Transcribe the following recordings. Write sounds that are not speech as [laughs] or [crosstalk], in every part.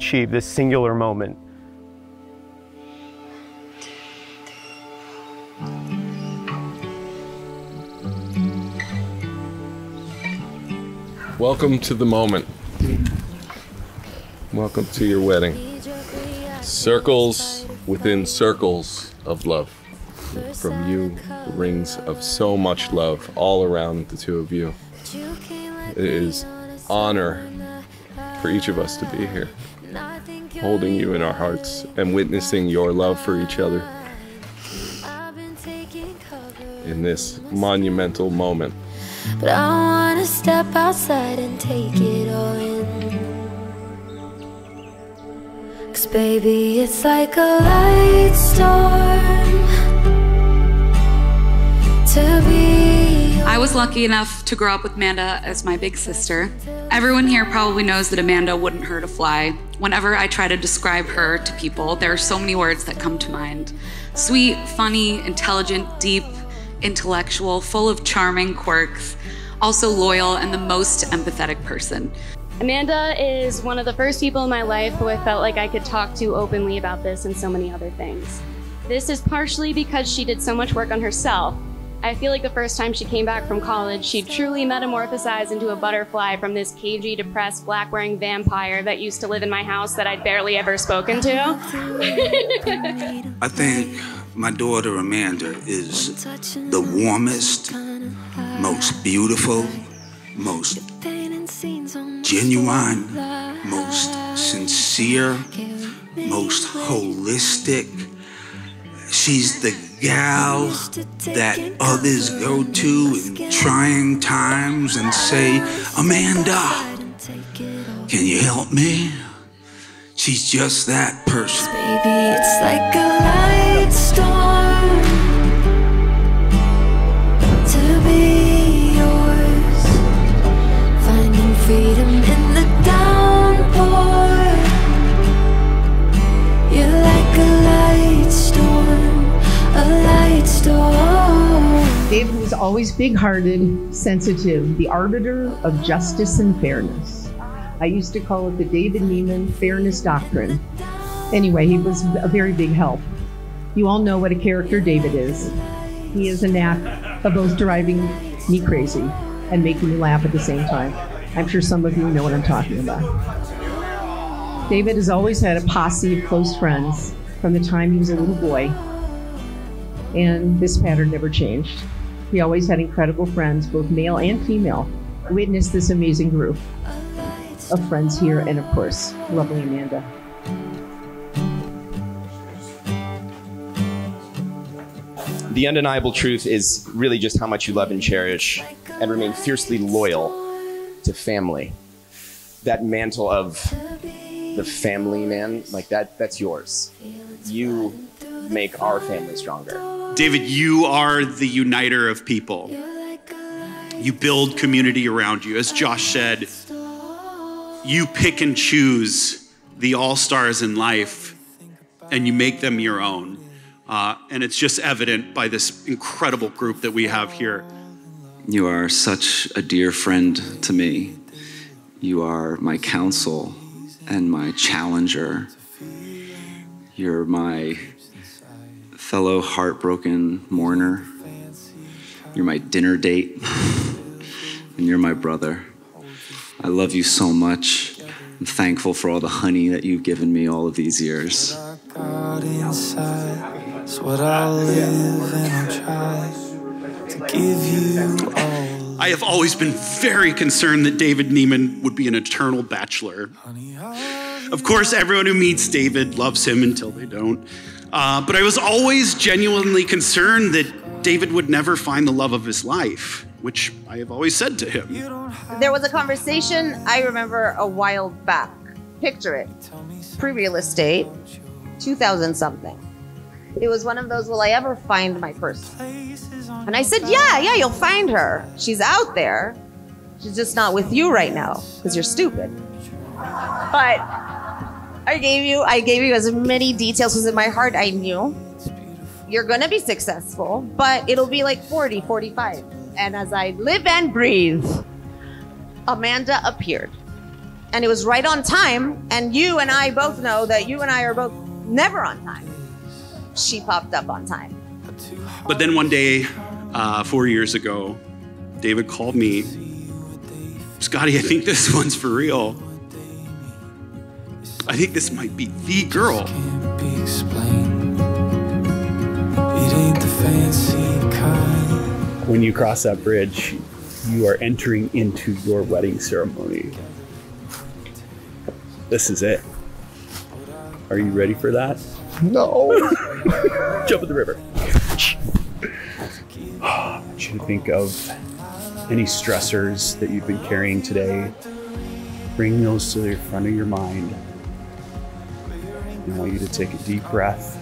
achieve this singular moment. Welcome to the moment. Welcome to your wedding. Circles within circles of love. From you, rings of so much love all around the two of you. It is honor for each of us to be here, holding you in our hearts and witnessing your love for each other in this monumental moment. But I wanna step outside and take it all in. Cause baby, it's like a light storm to be. Was lucky enough to grow up with Amanda as my big sister. Everyone here probably knows that Amanda wouldn't hurt a fly. Whenever I try to describe her to people, there are so many words that come to mind sweet, funny, intelligent, deep, intellectual, full of charming quirks, also loyal, and the most empathetic person. Amanda is one of the first people in my life who I felt like I could talk to openly about this and so many other things. This is partially because she did so much work on herself. I feel like the first time she came back from college, she truly metamorphosized into a butterfly from this cagey, depressed, black wearing vampire that used to live in my house that I'd barely ever spoken to. [laughs] I think my daughter Amanda is the warmest, most beautiful, most genuine, most sincere, most holistic. She's the gal that others go to in trying times and say, Amanda, can you help me? She's just that person. Baby, it's like a light always big hearted, sensitive, the arbiter of justice and fairness. I used to call it the David Neiman Fairness Doctrine. Anyway, he was a very big help. You all know what a character David is. He is a knack of both driving me crazy and making me laugh at the same time. I'm sure some of you know what I'm talking about. David has always had a posse of close friends from the time he was a little boy, and this pattern never changed. He always had incredible friends, both male and female. Witness this amazing group of friends here, and of course, lovely Amanda. The undeniable truth is really just how much you love and cherish and remain fiercely loyal to family. That mantle of the family man, like that, that's yours. You make our family stronger. David, you are the uniter of people. You build community around you. As Josh said, you pick and choose the all stars in life and you make them your own. Uh, and it's just evident by this incredible group that we have here. You are such a dear friend to me. You are my counsel and my challenger. You're my fellow heartbroken mourner. You're my dinner date. [laughs] and you're my brother. I love you so much. I'm thankful for all the honey that you've given me all of these years. God what I live and try to give you all. I have always been very concerned that David Neiman would be an eternal bachelor. Of course, everyone who meets David loves him until they don't. Uh, but I was always genuinely concerned that David would never find the love of his life, which I have always said to him. There was a conversation I remember a while back. Picture it pre real estate, 2000 something. It was one of those, will I ever find my person? And I said, yeah, yeah, you'll find her. She's out there. She's just not with you right now because you're stupid. But I gave you, I gave you as many details because in my heart I knew you're gonna be successful, but it'll be like 40, 45. And as I live and breathe, Amanda appeared. and it was right on time. And you and I both know that you and I are both never on time. She popped up on time. But then one day, uh, four years ago, David called me. Scotty, I think this one's for real. I think this might be the girl. be explained. It ain't the fancy kind. When you cross that bridge, you are entering into your wedding ceremony. This is it. Are you ready for that? No. [laughs] Jump in the river. [sighs] I want you to think of any stressors that you've been carrying today. Bring those to the front of your mind. I want you to take a deep breath.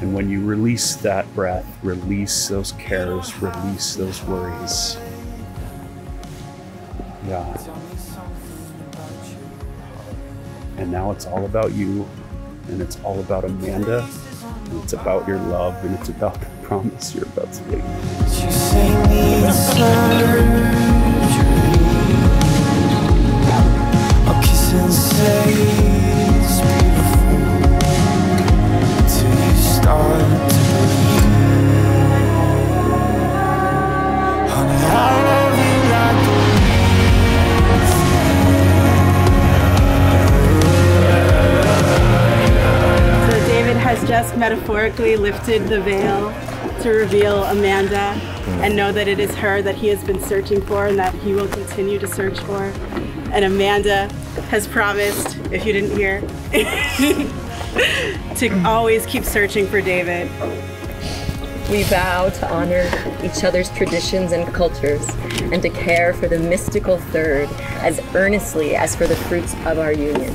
And when you release that breath, release those cares, release those worries. Yeah. And now it's all about you, and it's all about Amanda, and it's about your love, and it's about the promise you're about to make. I'll kiss and say So David has just metaphorically lifted the veil to reveal Amanda and know that it is her that he has been searching for and that he will continue to search for. And Amanda has promised, if you didn't hear, [laughs] to always keep searching for David. We vow to honor each other's traditions and cultures and to care for the mystical third as earnestly as for the fruits of our union.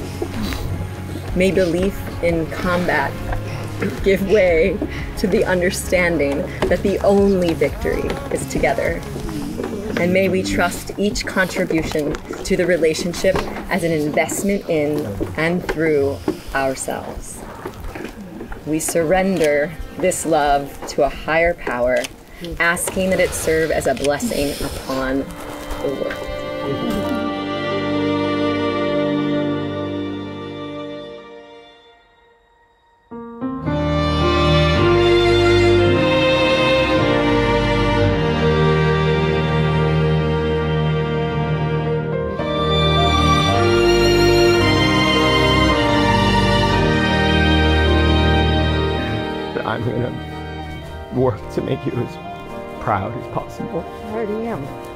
May belief in combat give way to the understanding that the only victory is together. And may we trust each contribution to the relationship as an investment in and through ourselves. We surrender this love to a higher power, asking that it serve as a blessing upon the world. I'm gonna work to make you as proud as possible. I already am.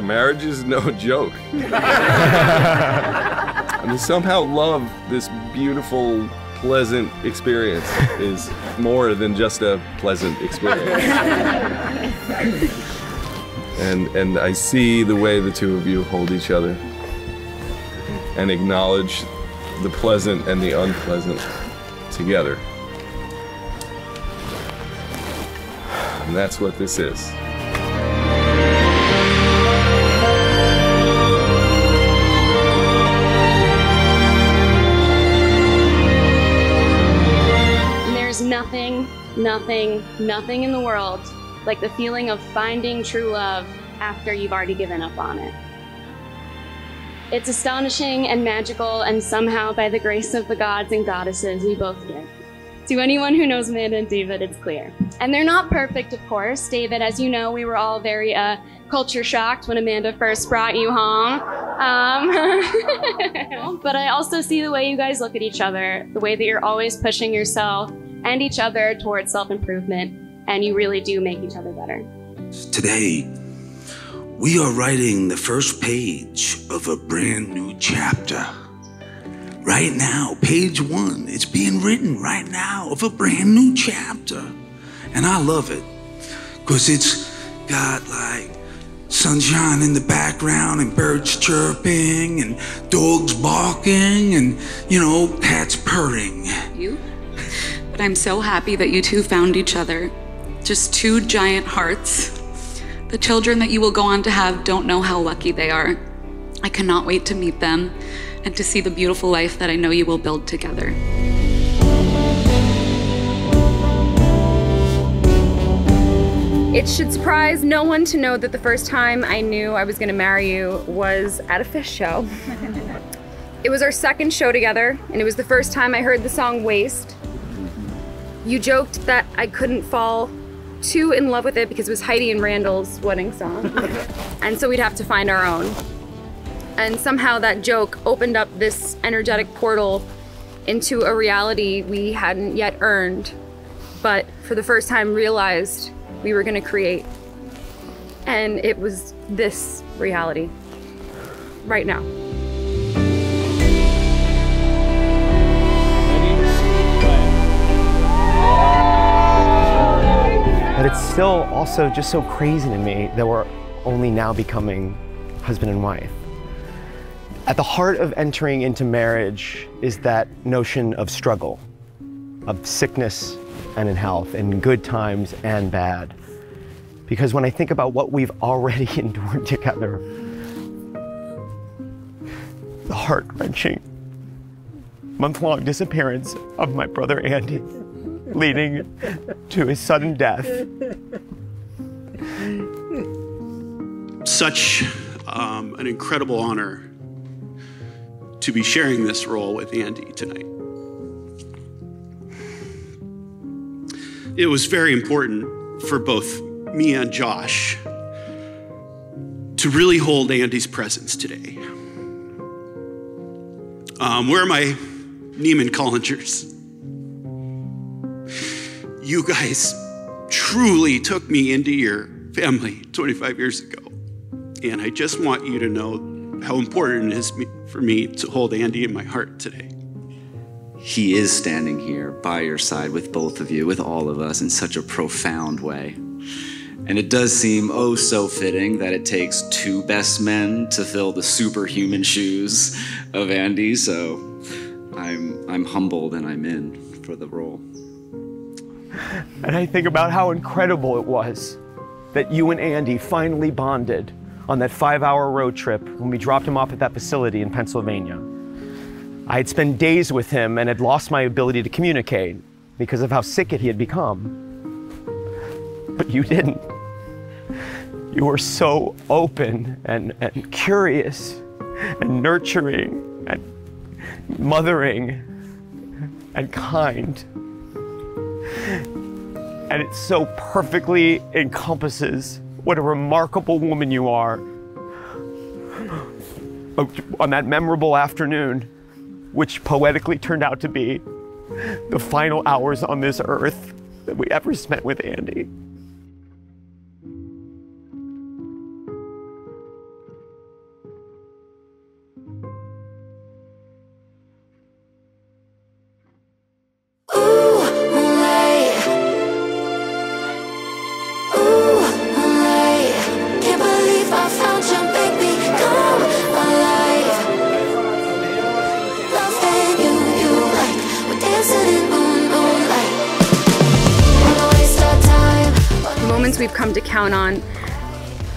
Yeah, marriage is no [laughs] joke. I mean, somehow love, this beautiful, pleasant experience, is more than just a pleasant experience. [laughs] and and I see the way the two of you hold each other and acknowledge the pleasant and the unpleasant together. And that's what this is. Nothing, nothing, nothing in the world like the feeling of finding true love after you've already given up on it. It's astonishing and magical, and somehow, by the grace of the gods and goddesses, we both get. To anyone who knows Amanda and David, it's clear. And they're not perfect, of course. David, as you know, we were all very uh, culture shocked when Amanda first brought you home. Um, [laughs] but I also see the way you guys look at each other, the way that you're always pushing yourself and each other towards self improvement, and you really do make each other better. Today, we are writing the first page of a brand new chapter. Right now, page one, it's being written right now of a brand new chapter. And I love it because it's got like sunshine in the background and birds chirping and dogs barking and, you know, cats purring. You? But I'm so happy that you two found each other. Just two giant hearts. The children that you will go on to have don't know how lucky they are. I cannot wait to meet them and to see the beautiful life that I know you will build together. It should surprise no one to know that the first time I knew I was going to marry you was at a Phish show. [laughs] it was our second show together, and it was the first time I heard the song Waste. You joked that I couldn't fall too in love with it because it was Heidi and Randall's wedding song. [laughs] and so we'd have to find our own. And somehow that joke opened up this energetic portal into a reality we hadn't yet earned, but for the first time realized we were going to create. And it was this reality right now. Still also just so crazy to me that we're only now becoming husband and wife. At the heart of entering into marriage is that notion of struggle, of sickness and in health, in good times and bad. Because when I think about what we've already [laughs] endured together, the heart wrenching, month long disappearance of my brother Andy, leading to his sudden death. Such um, an incredible honor to be sharing this role with Andy tonight. It was very important for both me and Josh to really hold Andy's presence today. Um, where are my Neiman Collingers? You guys truly took me into your family 25 years ago. And I just want you to know how important it is for me to hold Andy in my heart today. He is standing here by your side with both of you, with all of us, in such a profound way. And it does seem oh so fitting that it takes two best men to fill the superhuman shoes of Andy. So I'm I'm humbled and I'm in for the role. And I think about how incredible it was that you and Andy finally bonded on that five hour road trip when we dropped him off at that facility in Pennsylvania. I had spent days with him and had lost my ability to communicate because of how sick he had become. But you didn't. You were so open and, and curious and nurturing and mothering and kind. And it so perfectly encompasses what a remarkable woman you are. On that memorable afternoon, which poetically turned out to be the final hours on this earth that we ever spent with Andy.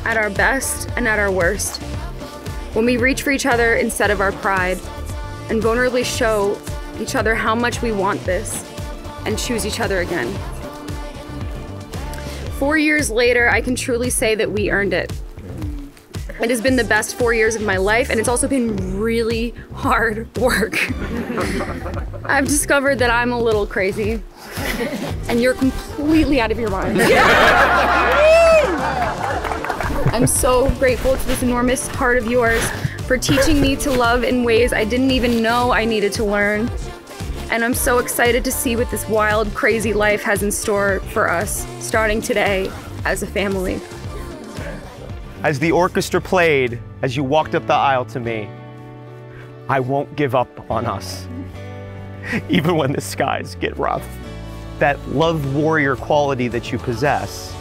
At our best and at our worst. When we reach for each other instead of our pride and vulnerably show each other how much we want this and choose each other again. Four years later, I can truly say that we earned it. It has been the best four years of my life, and it's also been really hard work. [laughs] I've discovered that I'm a little crazy, and you're completely out of your mind. [laughs] I'm so grateful to this enormous heart of yours for teaching me to love in ways I didn't even know I needed to learn. And I'm so excited to see what this wild, crazy life has in store for us, starting today as a family. As the orchestra played, as you walked up the aisle to me, I won't give up on us, [laughs] even when the skies get rough. that love warrior quality that you possess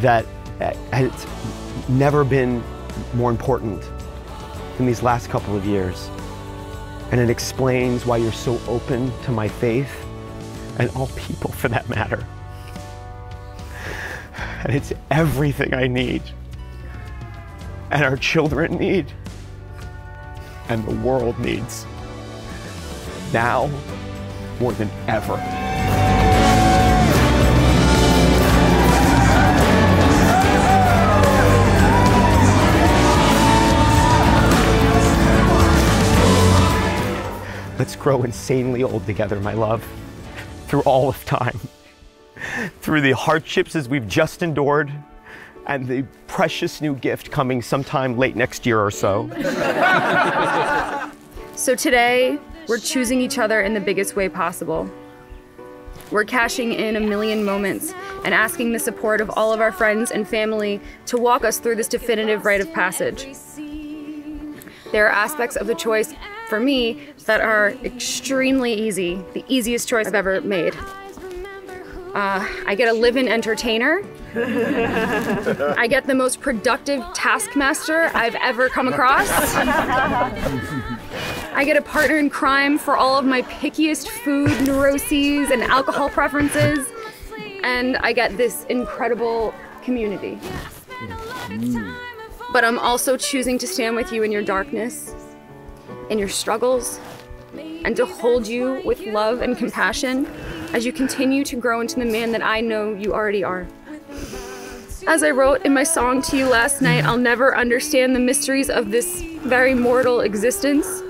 that uh, has never been more important in these last couple of years. And it explains why you're so open to my faith and all people for that matter. And it's everything I need, and our children need, and the world needs. Now more than ever. Let's grow insanely old together, my love, through all of time, through the hardships as we've just endured, and the precious new gift coming sometime late next year or so. [laughs] So today, we're choosing each other in the biggest way possible. We're cashing in a million moments and asking the support of all of our friends and family to walk us through this definitive rite of passage. There are aspects of the choice for me that are extremely easy, the easiest choice I've ever made. Uh, I get a live in entertainer. [laughs] I get the most productive taskmaster I've ever come across. I get a partner in crime for all of my pickiest food neuroses and alcohol preferences. And I get this incredible community. But I'm also choosing to stand with you in your darkness, in your struggles, and to hold you with love and compassion as you continue to grow into the man that I know you already are. As I wrote in my song to you last night, I'll never understand the mysteries of this very mortal existence,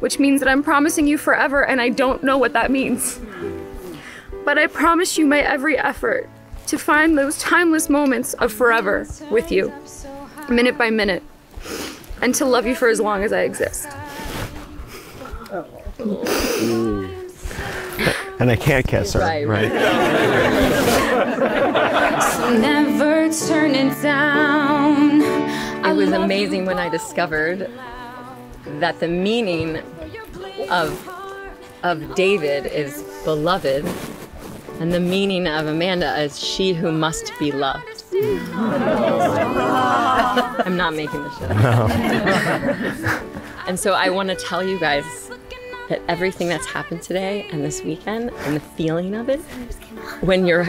which means that I'm promising you forever, and I don't know what that means. But I promise you my every effort to find those timeless moments of forever with you, minute by minute, and to love you for as long as I exist. And I can't kiss her, Right, right? So [laughs] never turn it down. It was amazing when I discovered that the meaning of of David is beloved, and the meaning of Amanda is she who must be loved. I'm not making this shit up. [laughs] and so I want to tell you guys that everything that's happened today and this weekend and the feeling of it, when you're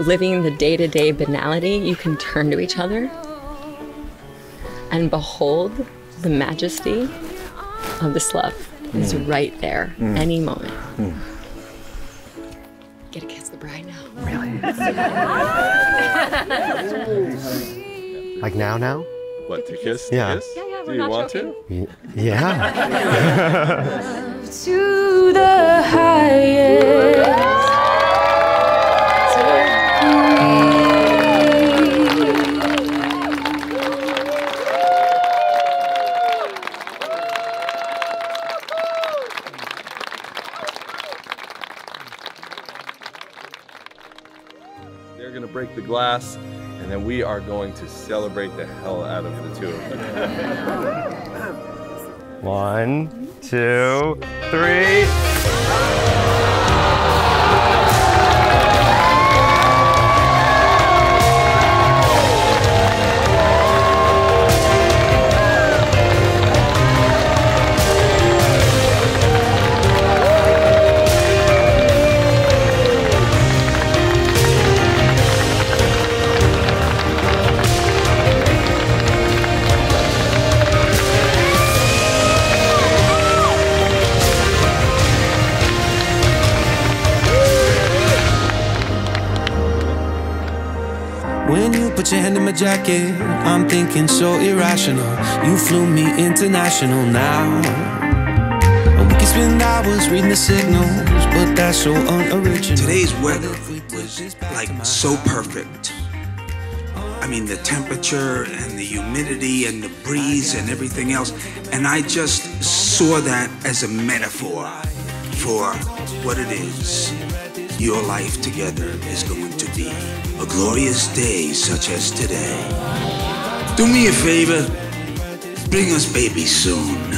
living the day to day banality, you can turn to each other and behold the majesty of this love is Mm. right there Mm. any moment. Mm. Get to kiss the bride now. Really? [laughs] like now, now? What, to kiss? To Yeah. kiss? Do you want to? Yeah. [laughs] [laughs] to the highest. They're gonna break the glass, and then we are going to celebrate the hell out of the two of them. One, two, three. In I'm thinking so irrational. You flew me international now. We can spend hours reading the signals, but that's so unoriginal. Today's weather was like so perfect. I mean, the temperature and the humidity and the breeze and everything else. And I just saw that as a metaphor for what it is your life together is going to be a glorious day such as today. Do me a favor, bring us baby soon.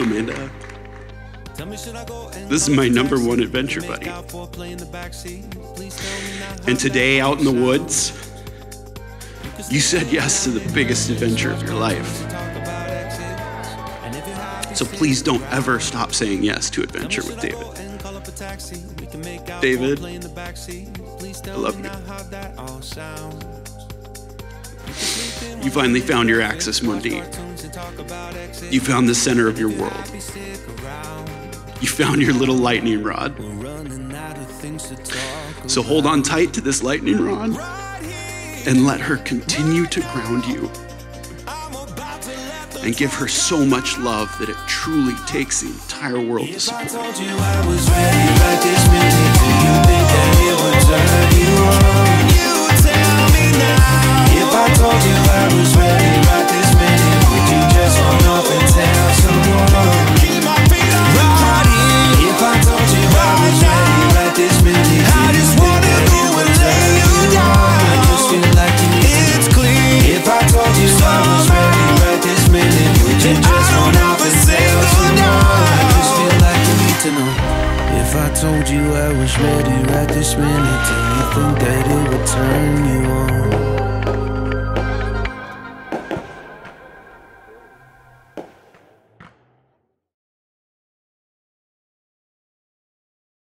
Amanda, this is my number one adventure buddy. And today, out in the woods, you said yes to the biggest adventure of your life. So please don't ever stop saying yes to adventure with David. David, I love you. You finally found your Axis Mundi. You found the center of your world. You found your little lightning rod. So hold on tight to this lightning rod and let her continue to ground you. And give her so much love that it truly takes the entire world to support.